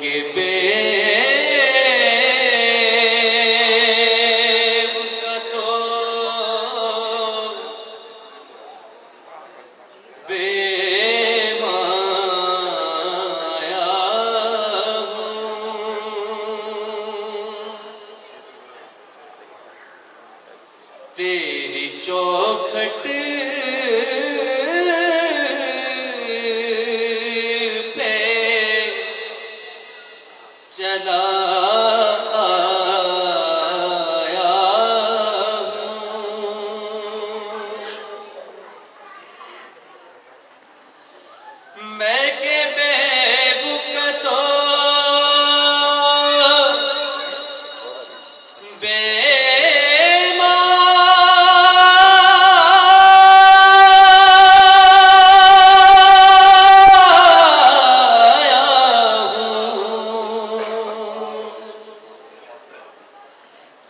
کے بے تیری چو la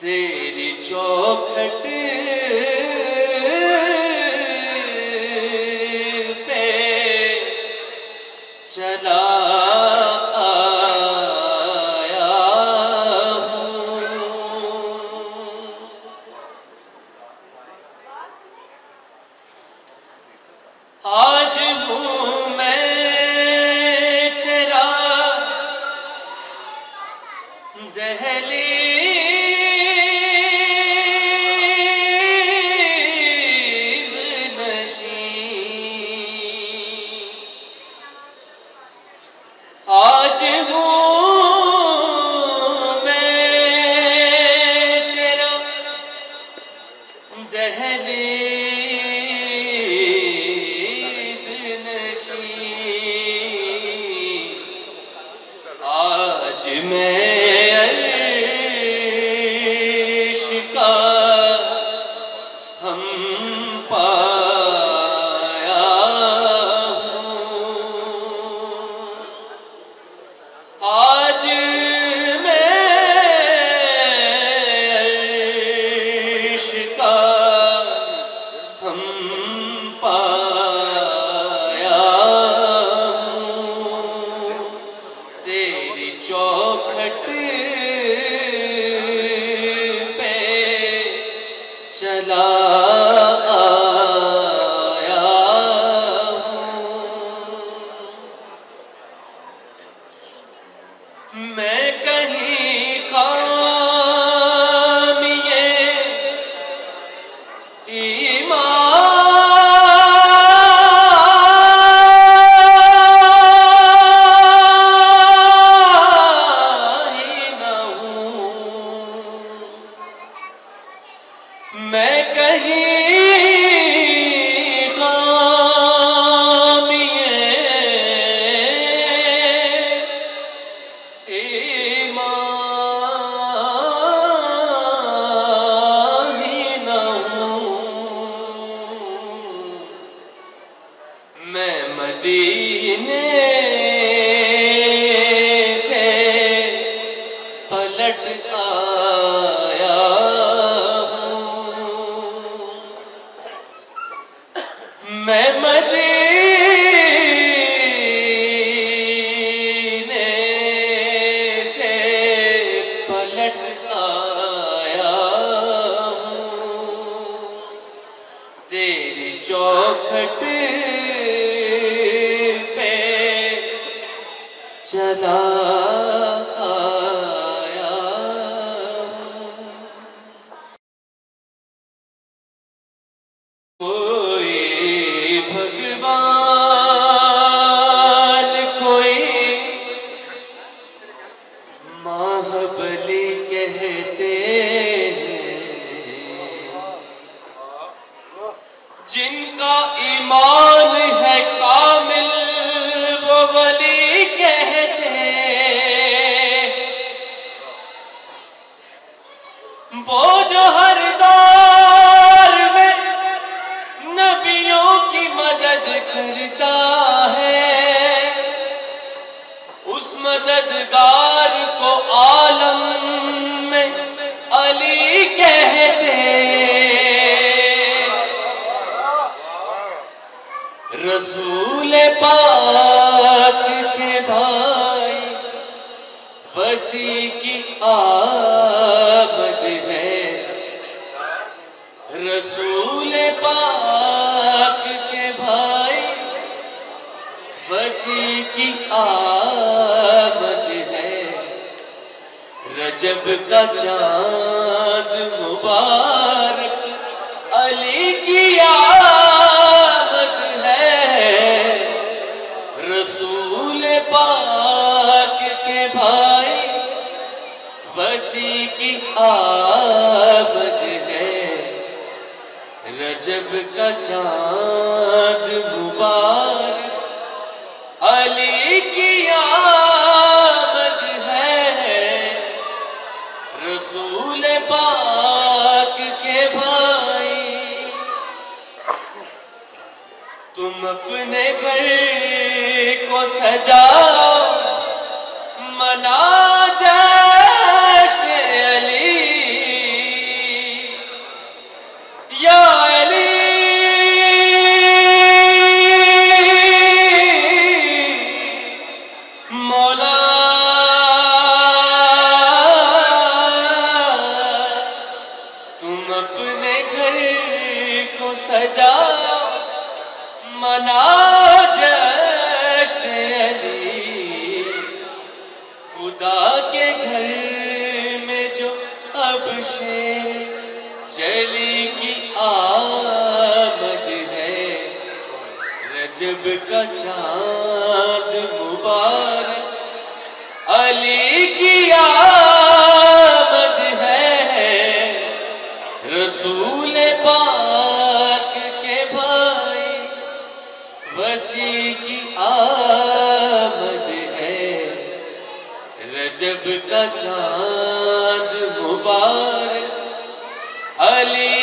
تیری چوکھٹ چلا آیا ہوں۔ میں کہیں خام یہ ایمان مدینے سے پلٹ آیا ہوں۔ میں مدینے سے پلٹ آیا ہوں۔ تیری چوکھٹ Love. مددگار کو عالم میں علی کہتے رسول پاک کے بھائی وسیع کی آ وسیع کی آمد ہے۔ رجب کا چاند مبارک علی کی آمد ہے۔ رسول پاک کے بھائی وسیع کی آمد ہے۔ رجب کا چاند مبارک کو خدا کے گھر میں جو اب شیر جلی کی آمد ہے رجب کا چاند کا چاند مبارک علی